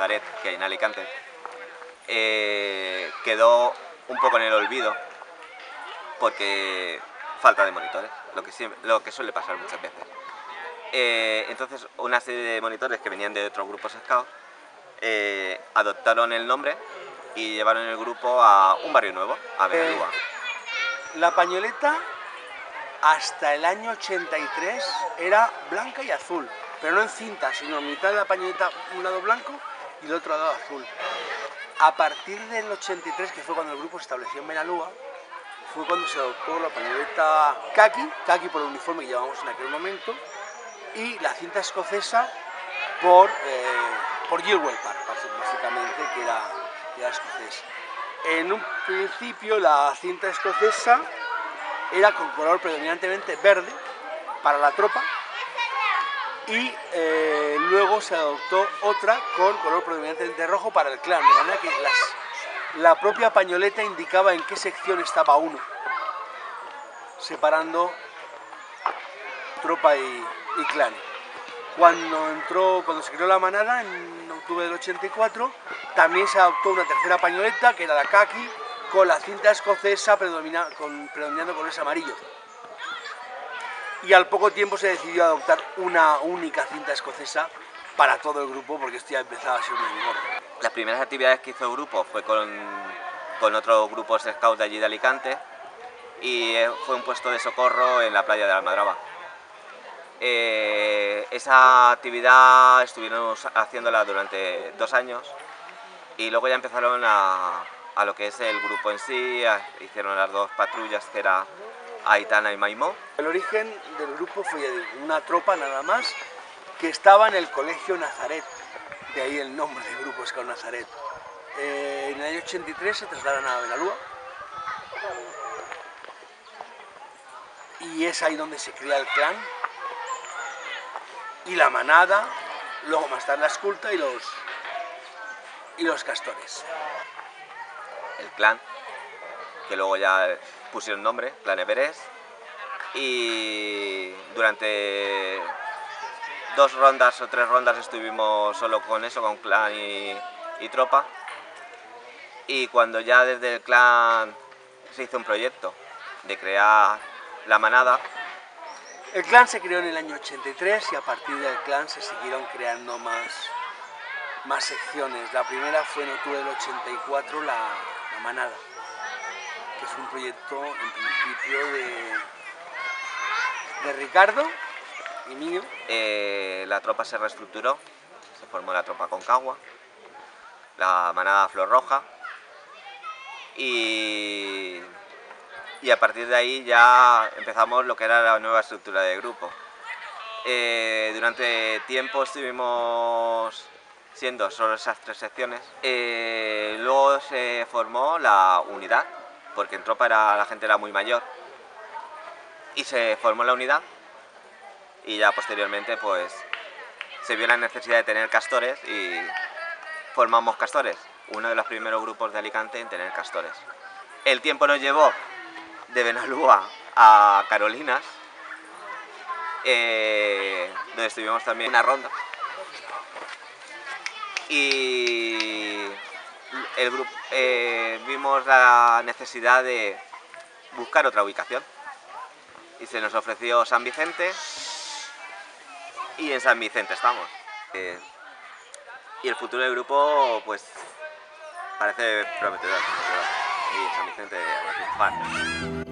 Que hay en Alicante, eh, quedó un poco en el olvido porque falta de monitores, lo que, siempre- lo que suele pasar muchas veces. Eh, entonces, una serie de monitores que venían de otros grupos scouts eh, adoptaron el nombre y llevaron el grupo a un barrio nuevo, a Benalúa. La pañoleta hasta el año 83 era blanca y azul, pero no en cinta, sino mitad de la pañoleta un lado blanco y el otro lado azul. A partir del 83, que fue cuando el grupo se estableció en Benalúa, fue cuando se adoptó la pañoleta kaki, kaki por el uniforme que llevamos en aquel momento, y la cinta escocesa por, eh, por Park, básicamente, que era, escocés. En un principio la cinta escocesa era con color predominantemente verde para la tropa y eh, luego se adoptó otra con color predominantemente rojo para el clan, de manera que la propia pañoleta indicaba en qué sección estaba uno, separando tropa y, clan. Cuando entró, cuando se creó la manada en octubre del 84, también se adoptó una tercera pañoleta que era la kaki con la cinta escocesa predomina- con, predominando colores amarillo. Y al poco tiempo se decidió adoptar una única cinta escocesa para todo el grupo porque esto ya empezaba a ser muy gordo. Las primeras actividades que hizo el grupo fue con, con otros grupos scouts de allí de Alicante y eh, fue un puesto de socorro en la playa de Almadraba. Eh, esa actividad estuvieron haciéndola durante dos años y luego ya empezaron a, a lo que es el grupo en sí, hicieron las dos patrullas que era Aitana y Maimó. El origen del grupo fue una tropa nada más que estaba en el colegio Nazaret, de ahí el nombre del grupo Scout Nazaret. Eh, en el año 83 se trasladaron a Benalúa y es ahí donde se crea el clan y la manada, luego más tarde la esculta y los, y los castores. el clan, que luego ya pusieron nombre, Clan Everest, y durante dos rondas o tres rondas estuvimos solo con eso, con clan y, tropa, y cuando ya desde el clan se hizo un proyecto de crear la manada, El clan se creó en el año 83 y a partir del clan se siguieron creando más, más secciones. La primera fue en octubre del 84, la, Manada, es un proyecto en principio de, de Ricardo y mío. eh, la tropa se reestructuró, se formó la tropa Concagua, la manada Flor Roja y, y a partir de ahí ya empezamos lo que era la nueva estructura de grupo. Eh, durante tiempo estuvimos siendo solo esas tres secciones. Eh, luego se formó la unidad, porque en tropa la gente era muy mayor. Y se formó la unidad y ya posteriormente pues se vio la necesidad de tener castores y formamos castores, uno de los primeros grupos de Alicante en tener castores. El tiempo nos llevó de Benalúa a Carolinas, eh, donde estuvimos también una ronda. Y eh, vimos la necesidad de buscar otra ubicación. Y se nos ofreció San Vicente y en San Vicente estamos. Eh, y el futuro del grupo, pues, parece prometedor. prometedor. Y en San Vicente, a triunfar.